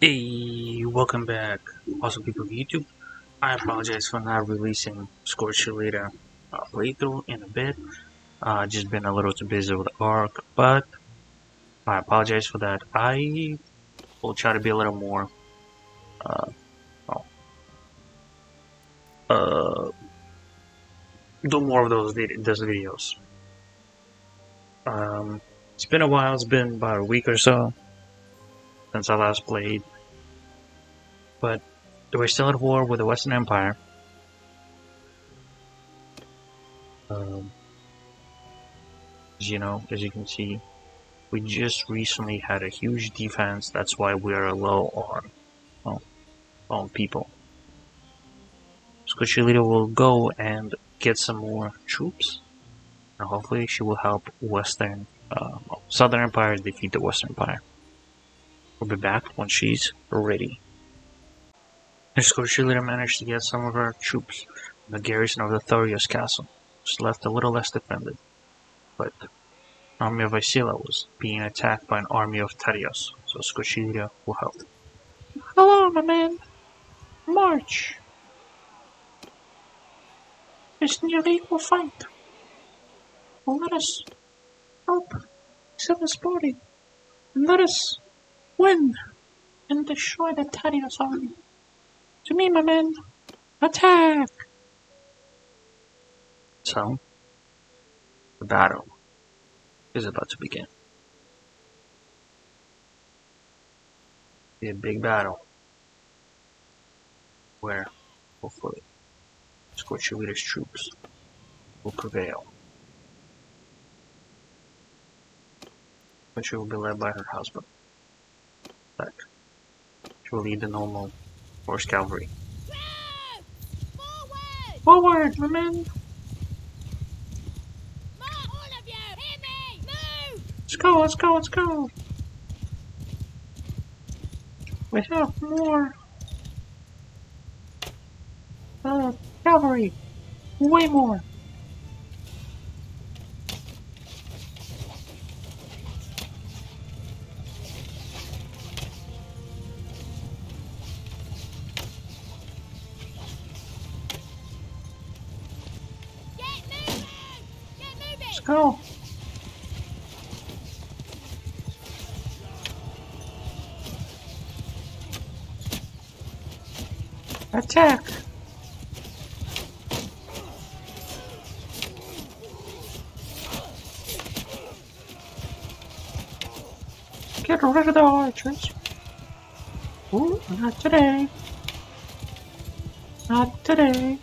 Hey, welcome back, awesome people of YouTube. I apologize for not releasing Scorchelita uh, playthrough in a bit. Uh, just been a little too busy with ARK, but I apologize for that. I will try to be a little more, uh, well, uh, do more of those, those videos. Um, it's been a while, it's been about a week or so since I last played. But we're still at war with the Western Empire. Um, as you know, as you can see, we just recently had a huge defense. That's why we're a low on, well, on people. Squishy will go and get some more troops, and hopefully she will help Western, uh, Southern Empire defeat the Western Empire. We'll be back when she's ready. The Scorchelita managed to get some of our troops from the garrison of the Thorios castle, which left a little less defended. But the army of Isila was being attacked by an army of Tarios, so Scorchelita will help. Hello, my man. March. It's nearly equal fight. Let us help this party, and let us win and destroy the Tadios army. To me, my men, attack! So, the battle is about to begin. Be a big battle where, hopefully, Scorchelita's troops will prevail. But she will be led by her husband. Back. She will lead the normal horse cavalry. Forward! Forward, my men! Let's go, let's go, let's go! We have more uh, cavalry! Way more! Go. Attack! Get rid of the archers. Ooh, not today. Not today.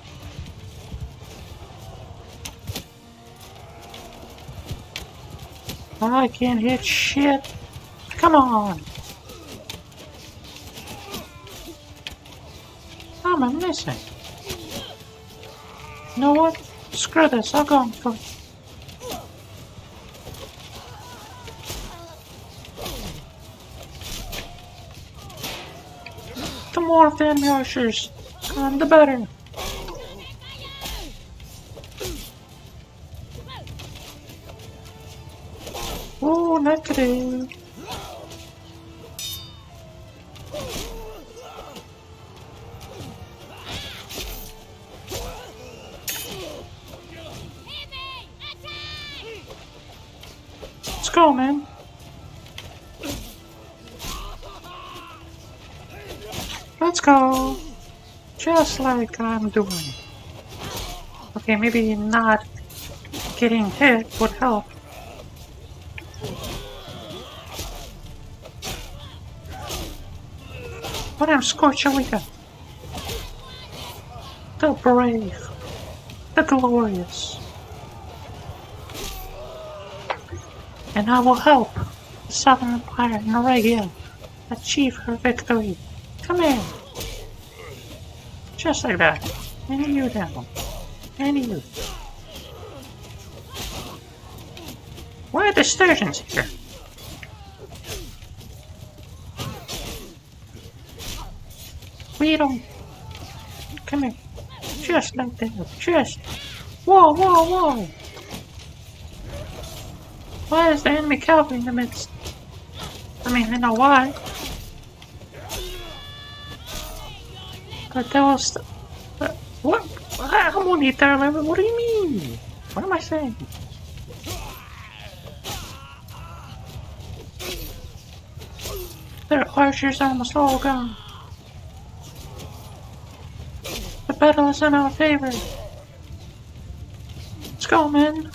I can't hit shit. Come on. I'm missing. You know what? Screw this. I'll go for The more family ushers, um, the better. Let's go, man. Let's go. Just like I'm doing. Okay, maybe not getting hit would help. But I'm Scorchelita. The brave. The glorious. And I will help the Southern Empire and Noregia achieve her victory. Come in. Just like that. And you down. And you. Why are the Sturgians here? Beetle! Come here. Just like that. Just. Whoa, whoa, whoa! Why is the enemy cavalry in the midst? I mean, I know why. But there was. Uh, what? I'm on the third level. What do you mean? What am I saying? Their archers almost all gone. The battle is in our favor. Let's go, men.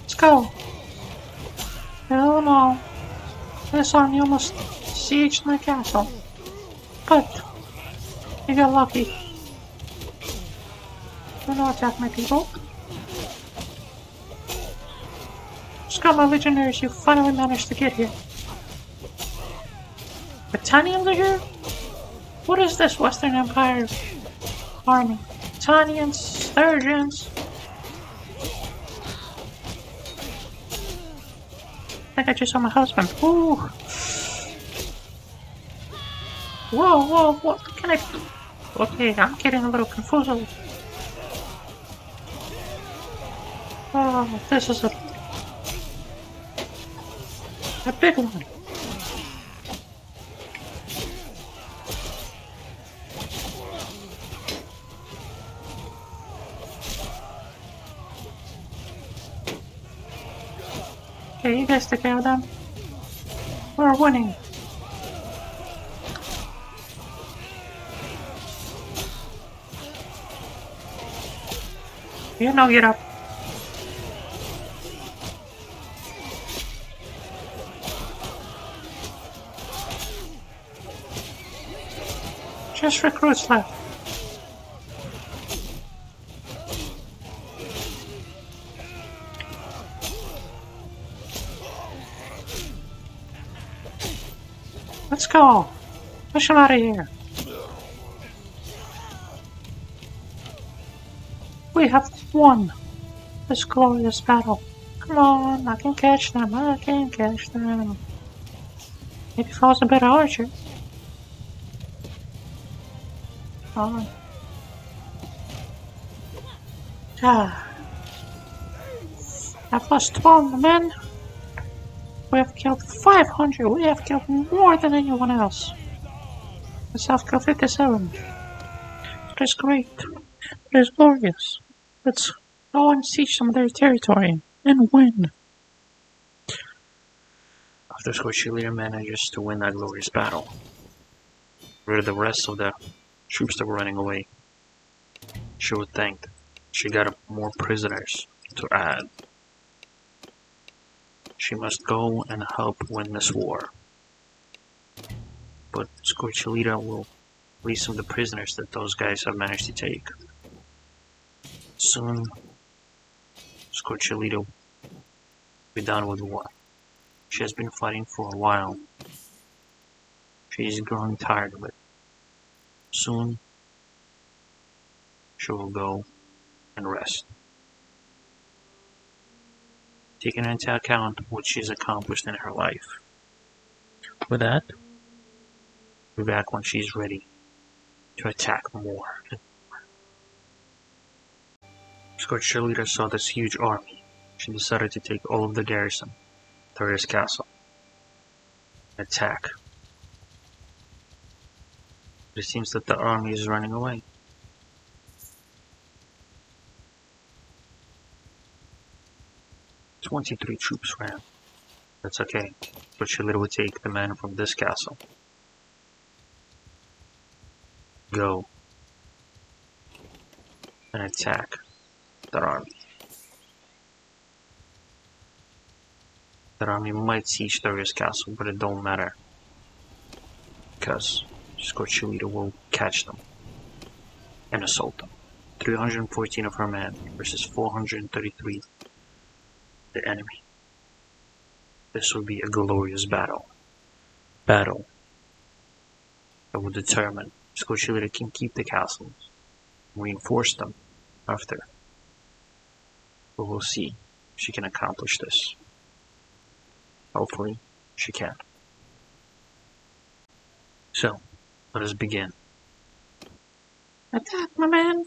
Let's go. Them all. This army almost sieged my castle. But, you got lucky. Do not attack my people. Scum of legionaries, you finally managed to get here. Are here? What is this Western Empire army? Battanians, Sturgians. I think I just saw my husband. Ooh. Whoa, whoa, what can I? Okay, I'm getting a little confused. Oh, this is a a big one. Okay, you guys take of them. We're winning. You know, get up. Just recruits left. Push him out of here. We have won this glorious battle. Come on, I can catch them. I can catch them. Maybe if I was a better archer. Come on. Ah. I've lost 12 men. We have killed 500. We have killed more than anyone else. The South Kill 57. It is great. It is glorious. Let's go and siege some of their territory and win. After Scorchy Leader manages to win that glorious battle, of the rest of the troops that were running away, she would think she got more prisoners to add. She must go and help win this war. But Scorchelita will release some of the prisoners that those guys have managed to take. Soon, Scorchelita will be done with the war. She has been fighting for a while. She is growing tired of it. Soon, she will go and rest. Taking into account what she's accomplished in her life. With that, we'll be back when she's ready to attack more. Scorched Cheerleader saw this huge army. She decided to take all of the garrison, Tharius Castle. Attack. It seems that the army is running away. Twenty-three troops ran. That's okay, but Shalita would take the men from this castle. Go and attack that army. That army might siege Darius castle, but it don't matter. Because Scorchelita will catch them and assault them. 314 of her men versus 433 the enemy. This will be a glorious battle. Battle that will determine if Scorchelita can keep the castles, and reinforce them after. But we'll see if she can accomplish this. Hopefully, she can. So, let us begin. Attack, my man.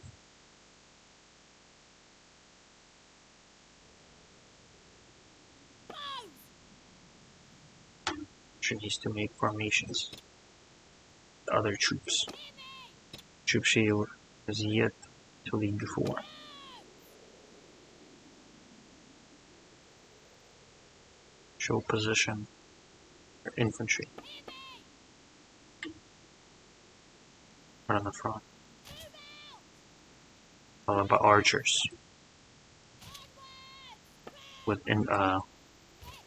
Needs to make formations. The other troops. Troops she has yet to lead before. Show position for infantry. Right on the front. Followed by archers. With in, uh,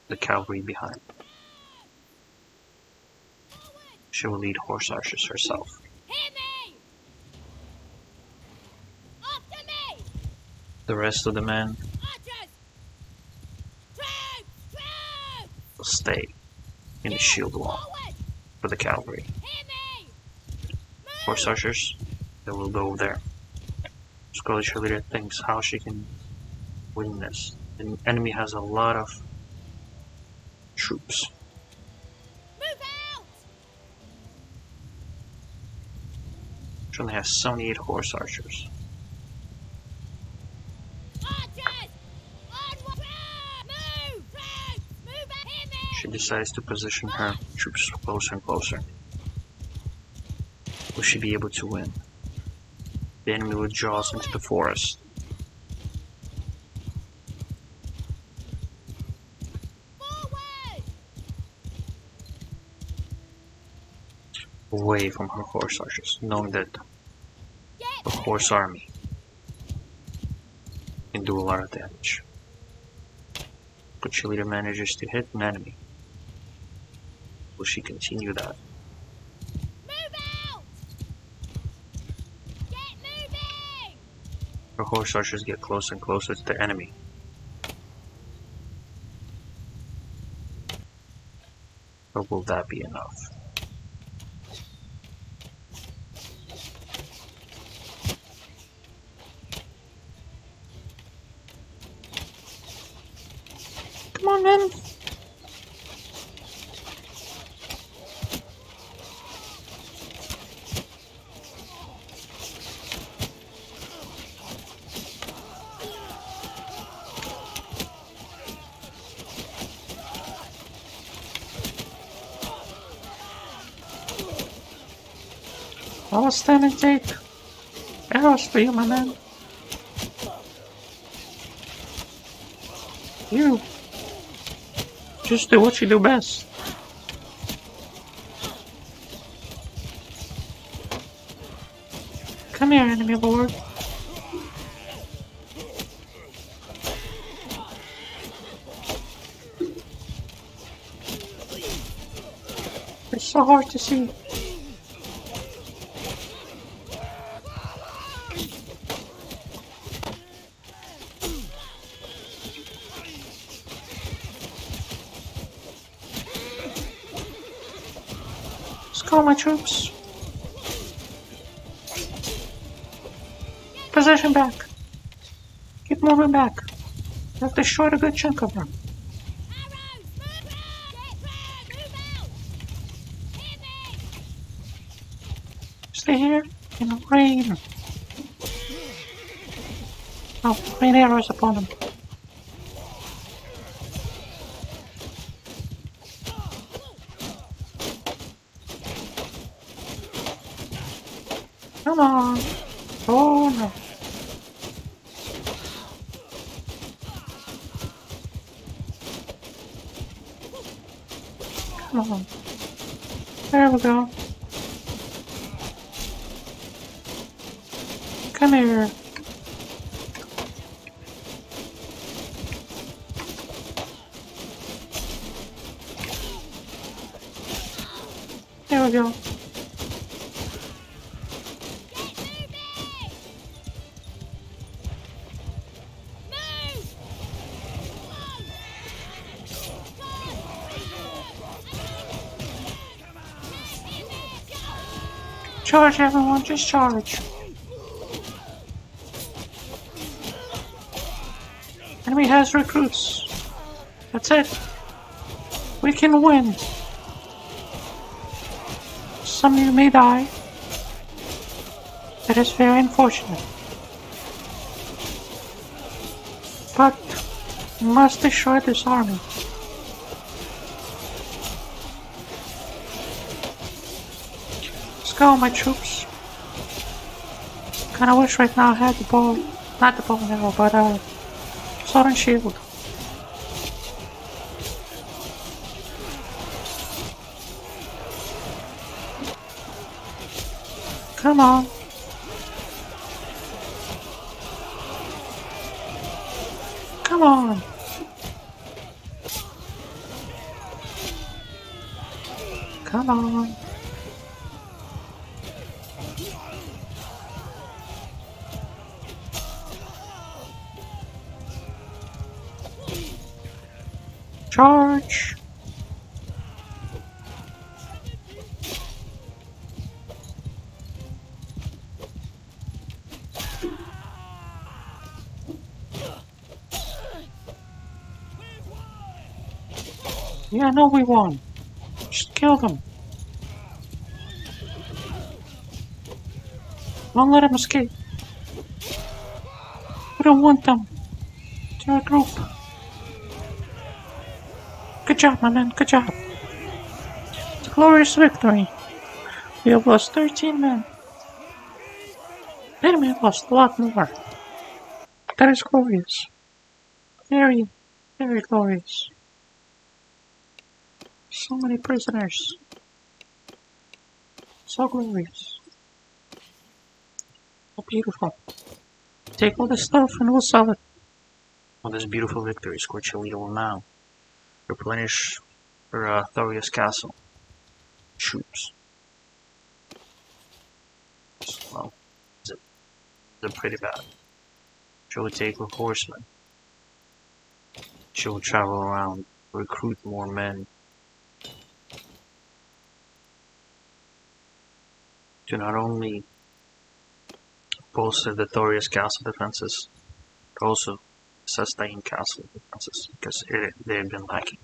the cavalry behind. She will lead horse archers herself. The rest of the men will stay in the shield wall for the cavalry. Horse archers, they will go there. Scarlet Cheerleader thinks how she can win this. The enemy has a lot of troops. She only has 78 horse archers. Archers! Onward! Move! Troops! Move out! Hear me! She decides to position her troops closer and closer. Will she be able to win? The enemy withdraws into the forest. Forward! Away from her horse archers, knowing that the horse army can do a lot of damage. But Cheerleader manages to hit an enemy. Will she continue that? Her horse archers get closer and closer to the enemy. Or will that be enough? Come on, men. I will stand and take arrows for you, my man. You just do what you do best. Come here, enemy lord. It's so hard to see. Troops. Position back. Keep moving back. I've destroyed a good chunk of them. Stay here in the rain. Oh, rain arrows upon them. Come on. Oh no. Come on. There we go. Come here. Charge everyone, just charge. Enemy has recruits. That's it. We can win. Some of you may die. That is very unfortunate. But we must destroy this army. Go, my troops. Kinda wish right now I had the bow. Not the and arrow, but uh, sword and shield. Come on. Come on. I know we won. Just kill them. Don't let them escape. We don't want them. To our group. Good job, my man. Good job. It's a glorious victory. We have lost 13 men. The enemy lost a lot more. That is glorious. Very, very glorious. So many prisoners. So glorious. So beautiful. Take all this stuff and we'll sell it. On this beautiful victory, Scorchelita will now replenish her uh, Thorius castle troops. Well, they're, they're pretty bad. She will take her horsemen. She will travel around, recruit more men. To not only bolster the Thorius castle defenses, but also sustain castle defenses because it, they have been lacking.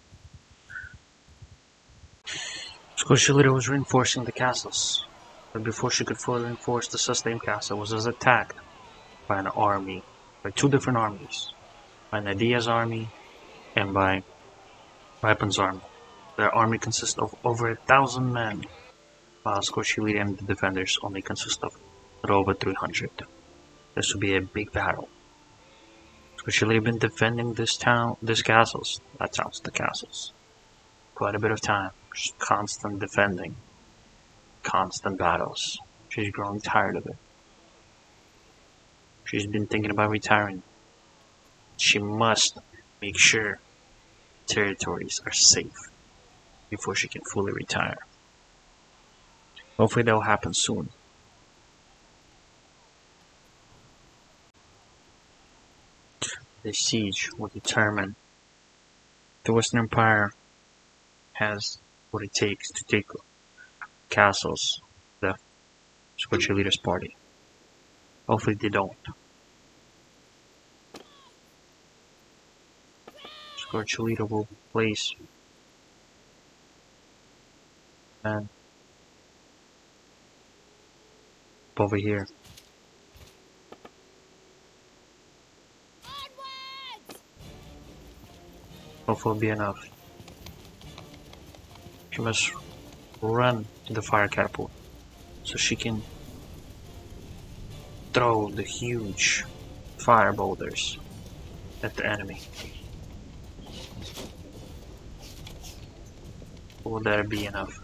Scorchelita was reinforcing the castles, but before she could fully reinforce the sustained castle, was was attacked by an army, by two different armies, by Nadia's army and by Weapons army. Their army consists of over a thousand men, Scorchelita and the defenders only consist of a little over 300. This will be a big battle. Scorchelita have been defending this town, these castles, that towns, the castles, quite a bit of time. Just constant defending, constant battles. She's growing tired of it. She's been thinking about retiring. She must make sure territories are safe before she can fully retire. Hopefully that will happen soon. The siege will determine the Western Empire has what it takes to take castles, the Scorcher Leaders Party. Hopefully they don't. Scorcher Leader will place and over here. Hopefully will be enough. She must run to the fire catapult so she can throw the huge fire boulders at the enemy. Will that be enough?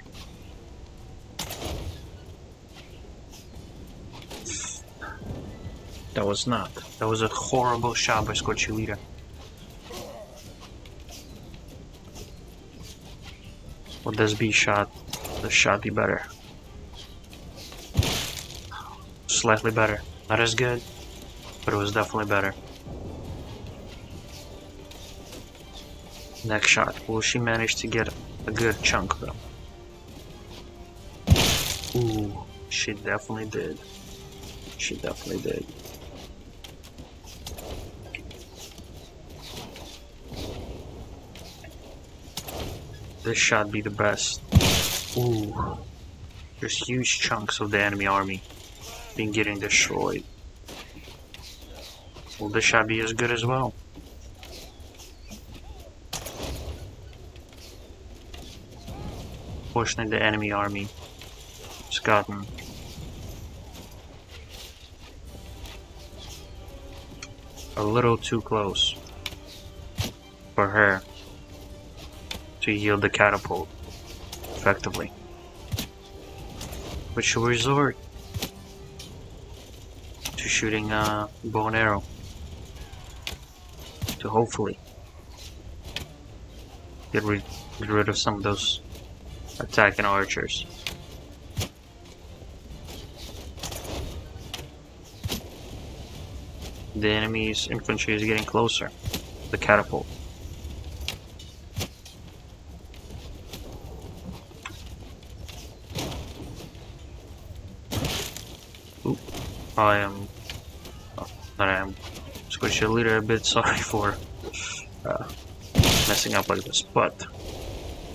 That was not. That was a horrible shot by Scorchelita. Will this be shot? This shot be better. Slightly better. Not as good, but it was definitely better. Next shot. Will she manage to get a good chunk though? Ooh, she definitely did. She definitely did. This shot be the best. Ooh. There's huge chunks of the enemy army been getting destroyed. Will this shot be as good as well? Fortunately, the enemy army has gotten a little too close for her to yield the catapult effectively. But she'll resort to shooting a bow and arrow to hopefully get, rid get rid of some of those attacking archers. The enemy's infantry is getting closer. The catapult. I am. Oh, I am. Squishy a little bit sorry for uh, messing up like this, but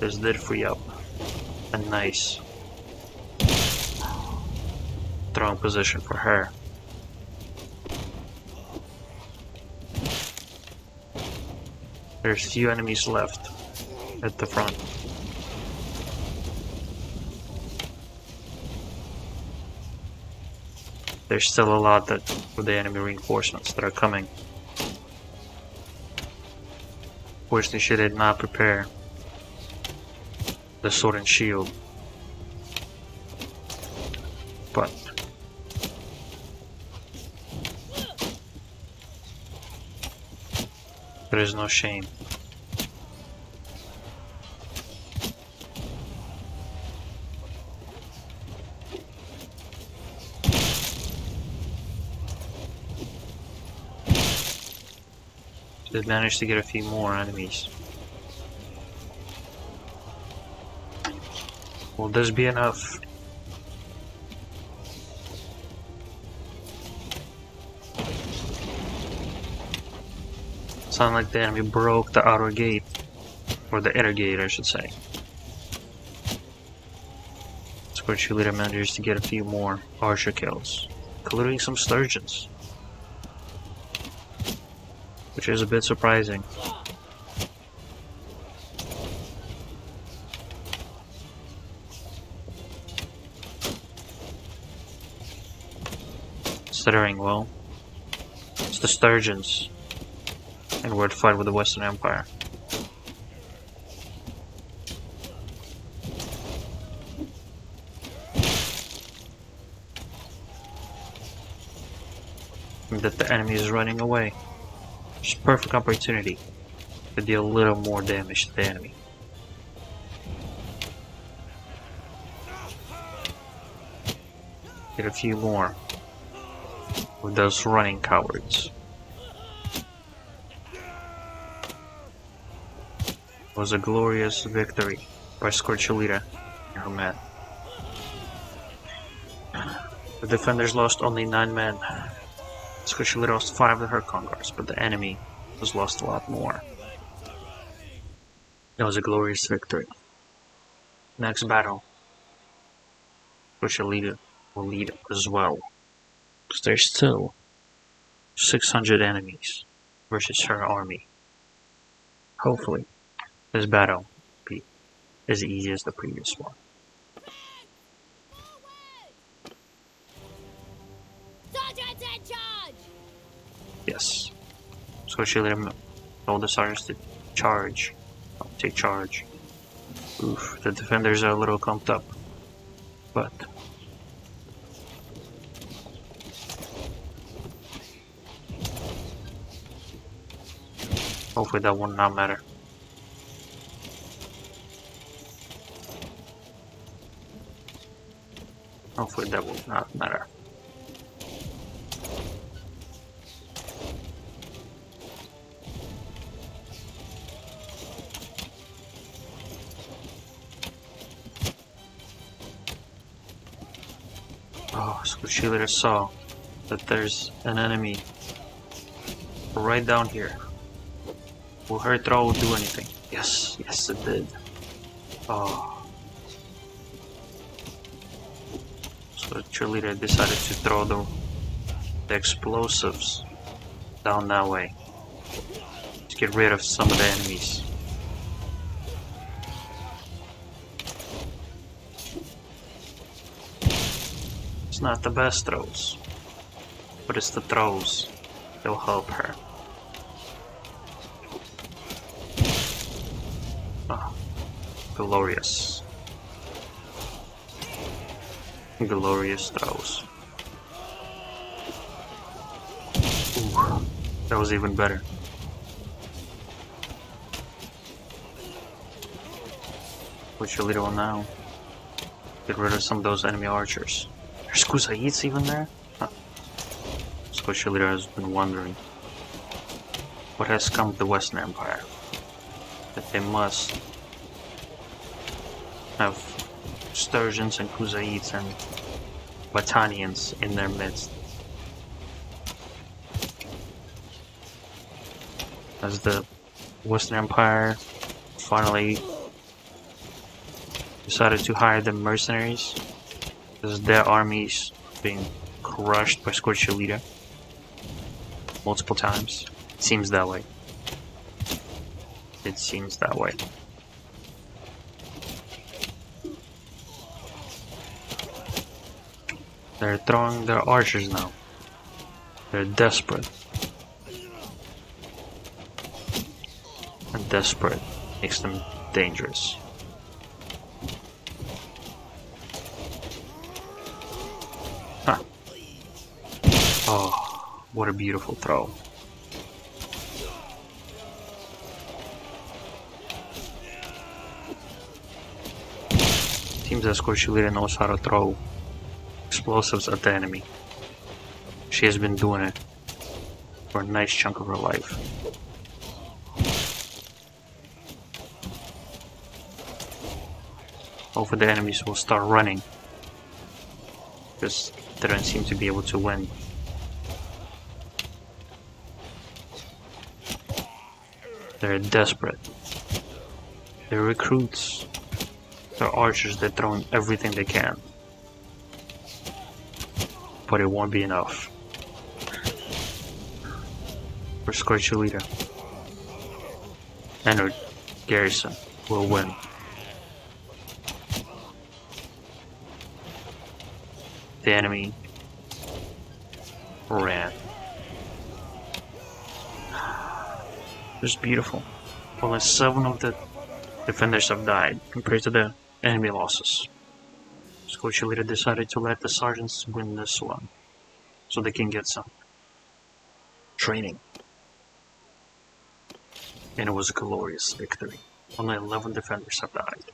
this did free up a nice throwing position for her. There's few enemies left at the front. There's still a lot that for the enemy reinforcements that are coming. Fortunately, she did not prepare the sword and shield. But there is no shame. They managed to get a few more enemies. Will this be enough? Sound like the enemy broke the outer gate. Or the inner gate, I should say. Squishy leader manages to get a few more archer kills, including some Sturgians. Which is a bit surprising. Considering, well, it's the Sturgians and we're to fight with the Western Empire. That the enemy is running away. Perfect opportunity to deal a little more damage to the enemy. Get a few more with those running cowards. It was a glorious victory by Scorchelita and her men. The defenders lost only nine men. Scorchelita lost five of her conquerors, but the enemy was lost a lot more. It was a glorious victory. Next battle, Scorchelita will lead as well. Because there's still 600 enemies versus her army. Hopefully, this battle be as easy as the previous one. Yes. So she let him all the sergeants to charge. Oh, take charge. Oof, the defenders are a little clumped up. But hopefully that will not matter. Hopefully that will not matter. Oh, later saw that there's an enemy right down here. Will her throw do anything? Yes, yes it did. Oh. So the cheerleader decided to throw the, the explosives down that way to get rid of some of the enemies. not the best throws, but it's the throws that will help her. Ah, glorious. Glorious throws. Ooh, that was even better. What's your little now? Get rid of some of those enemy archers. There's Khuzaits even there? Huh. Squishy leader has been wondering what has come to the Western Empire. That they must have Sturgians and Khuzaits and Battanians in their midst. As the Western Empire finally decided to hire the mercenaries because their armies being crushed by Scorched Leader multiple times. Seems that way. It seems that way. They're throwing their archers now. They're desperate. And desperate makes them dangerous. Huh. Oh, what a beautiful throw. Seems that Scorchelita knows how to throw explosives at the enemy. She has been doing it for a nice chunk of her life. Hopefully the enemies will start running. Because they don't seem to be able to win. They're desperate. They're recruits. They're archers, they're throwing everything they can but it won't be enough. For Scorched Leader. And our garrison will win. The enemy Just beautiful. Only seven of the defenders have died compared to the enemy losses. Scorched Leader decided to let the sergeants win this one, so they can get some training. And it was a glorious victory. Only 11 defenders have died.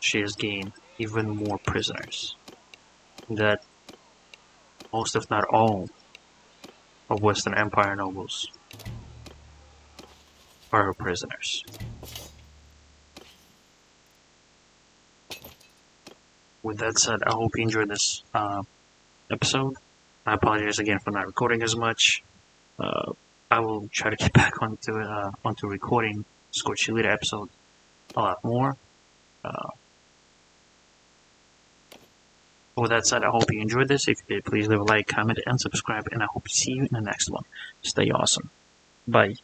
She has gained even more prisoners. That most, if not all, of Western Empire nobles are her prisoners. with that said, I hope you enjoyed this uh, episode. I apologize again for not recording as much. Uh, I will try to get back onto uh, onto recording Scorched Leader episode a lot more. Uh, with that said, I hope you enjoyed this. If you did, please leave a like, comment, and subscribe, and I hope to see you in the next one. Stay awesome. Bye.